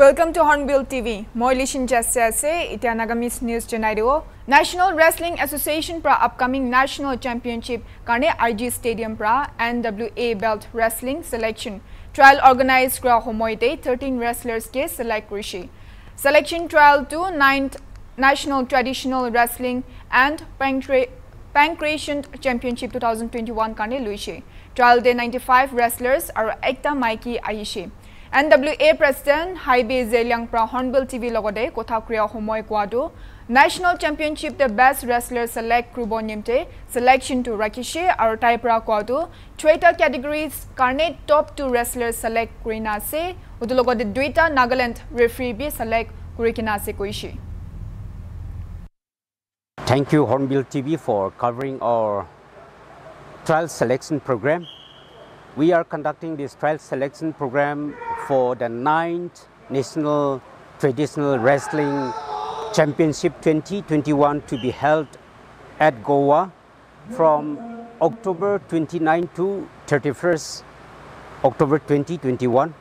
Welcome to hornbill TV মই লিচিন জেছে আছে এতিয়া নাগামিজ নিউজ জনাই দিব নেশ্যনেল ৰেচলিং এছ'চিয়েশ্যন পৰা আপকামিং নেশ্যনেল চেম্পিয়নশ্বিপ কাৰণে আই জি ষ্টেডিয়াম পৰা N W A belt wrestling selection trial organize কৰা সময়তে থাৰ্টিন ৰেচলাৰ্ছকে ছিলেক্ট কৰিছে ছিলেকশ্যন ট্ৰায়েলটো ninth national traditional wrestling and pankration championship two thousand twenty one কাৰণে লৈছে trial day ninety five wrestlers আৰু একটা মাইকী আহিছে NWA President Haibi Zeliang Pra Hornbill TV Logode, Kotakria Homoy Kwadu, National Championship The Best Wrestler Select Krubo Nimte, Selection to Rakishi, Arutai Pra Kwadu, Twitter Categories Carnate Top 2 Wrestler Select Kurinase, Udulogode Dwita Nagaland Referee B Select Kurikinase Kuishi. Thank you, Hornbill TV, for covering our trial selection program. We are conducting this trial selection program for the 9th National Traditional Wrestling Championship 2021 to be held at Goa from October 29 to 31st October 2021.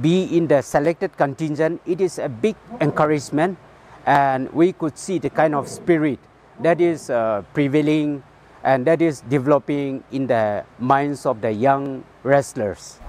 Be in the selected contingent, it is a big encouragement and we could see the kind of spirit that is uh, prevailing and that is developing in the minds of the young wrestlers.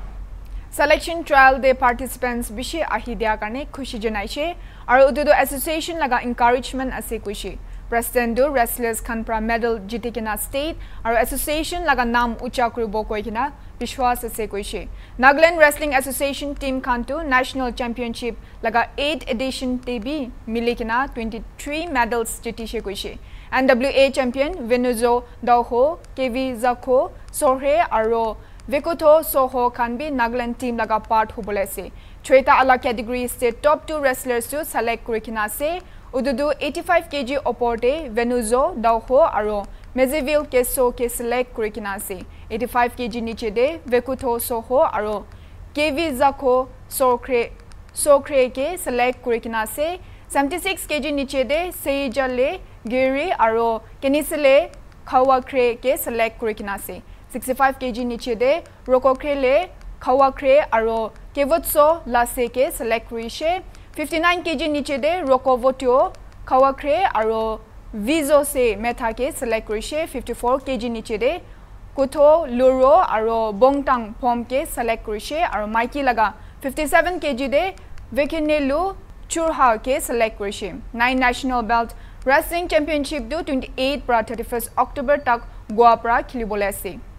selection trial de participants bishi ahidya karne khushi janaiche aru udu association laga encouragement ase khushi president do wrestlers khanpra medal jitikina state aru association laga nam ucha kribo koikina bishwas ase khushi nagaland wrestling association team kantu national championship laga 8 edition tb milikina 23 medals jitishe khushi nwa champion venuzo daho kv zakho sohe aru Vikuto Soho can be Nagaland team laga part hubole Chweta ala category state top two wrestlers to select kurikina se. Ududu 85 kg oporte Venuzo Dauho aro Mezivil ke so ke select kurikina se. 85 kg niche de Vikuto Soho aro KV Zako Sokre Sokre ke select kurikina se. 76 kg niche de Seijale Giri aro Kenisile Khawakre ke select kurikina se. 65 kg niche de rokokrele khawakre aro kevotso lase ke select kri 59 kg niche de rokovotyo khawakre aro vizo se metha ke select kri 54 kg niche de kutho luro aro bongtang phom ke select kri aro maiki laga 57 kg de vekinelu churha ke select kri 9 national belt wrestling championship do 28 pra 31st october tak guapra khilibole ase si.